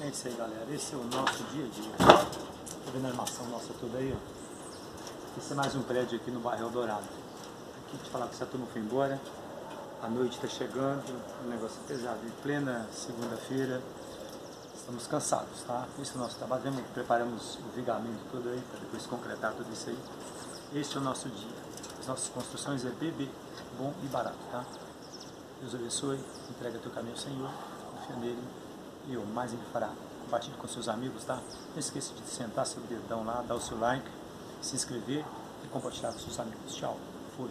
É isso aí, galera. Esse é o nosso dia a dia. Tá vendo a animação nossa toda aí, ó? Esse é mais um prédio aqui no bairro Eldorado. Aqui te falar que essa turma foi embora. A noite está chegando, o negócio é pesado. Em plena segunda-feira, estamos cansados, tá? Isso é o nosso trabalho. Vemos, preparamos o vigamento todo aí, para depois concretar tudo isso aí. Este é o nosso dia. As nossas construções é bebê, bom e barato, tá? Deus abençoe, entrega teu caminho ao Senhor, confia nele e o mais ele fará. Compartilhe com seus amigos, tá? Não esqueça de sentar seu dedão lá, dar o seu like, se inscrever e compartilhar com seus amigos. Tchau. Fui.